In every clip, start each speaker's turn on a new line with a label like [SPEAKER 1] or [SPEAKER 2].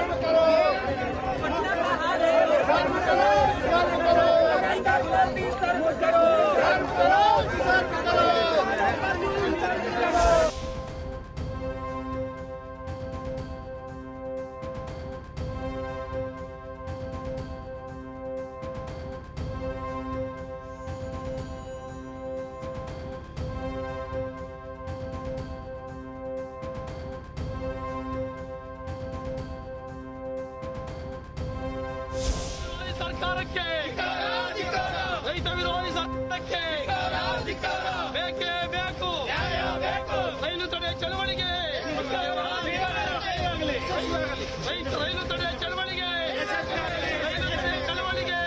[SPEAKER 1] ਕਰੋ। ਕਰੋ ಸರ್ಕಾರಕ್ಕೆ ರೈತ ವಿರೋಧಿ ಸರ್ಕಾರಕ್ಕೆ ಬೇಕೇ ಬೇಕು. ರೈಲು ತಡೆ ಚಳವಳಿಗೆ. ರೈತ ರೈಲು ತಡೆ ಚಳವಳಿಗೆ. ರೈಲು ತಡೆ ಚಳವಳಿಗೆ.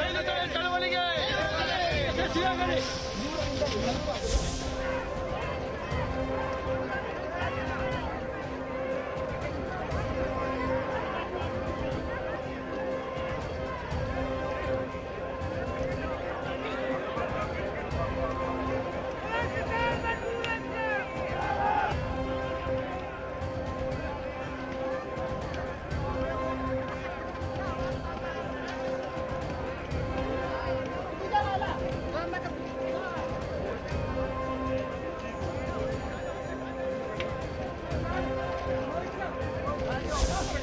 [SPEAKER 1] ರೈಲು ತಡೆ ಚಳವಳಿಗೆ. ಯಶಸ್ವಿಯಾಗಲಿ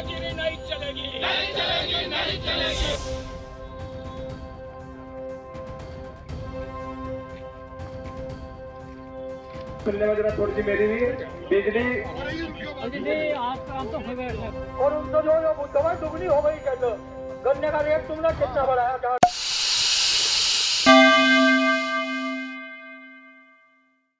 [SPEAKER 2] दादागिरी नहीं चलेगी। नहीं चलेगी नहीं चलेगी।
[SPEAKER 3] सुनने में जरा थोड़ी सी मेरी भी बिजली।
[SPEAKER 4] और उनको जो दवा दुगनी हो गई कहते गन्ने का रेट तुमने कितना बढ़ाया